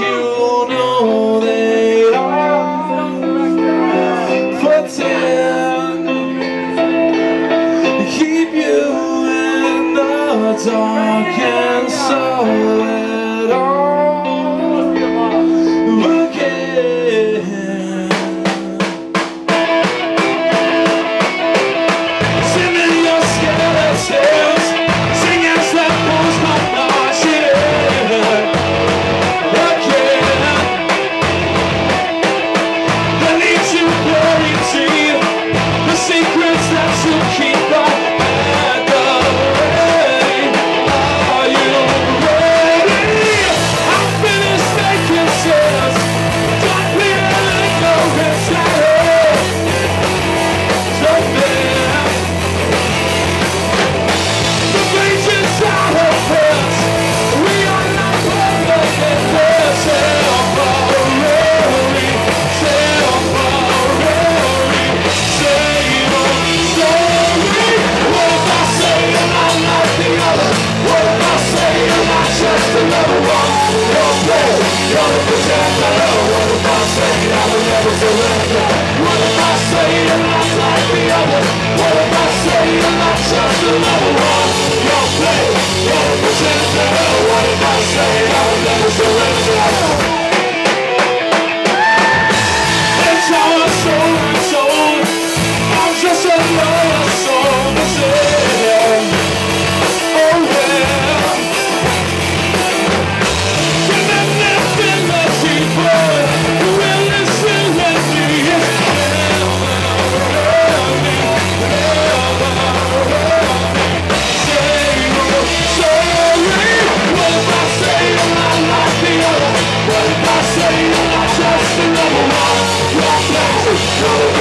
You know pretend keep you in the dark and silent. What I say Am not like the? What I say Am just another one? Your play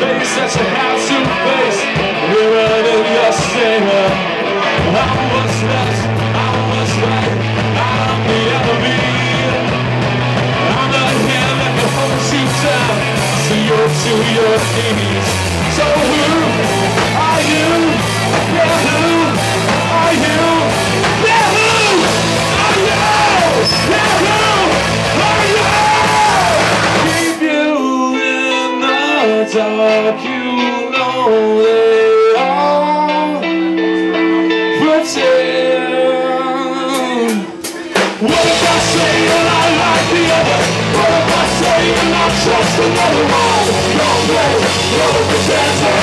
faces to have Dark. you know they all pretend What if I say that I like the other? What if I say that I trust another one? Don't play, Don't pretend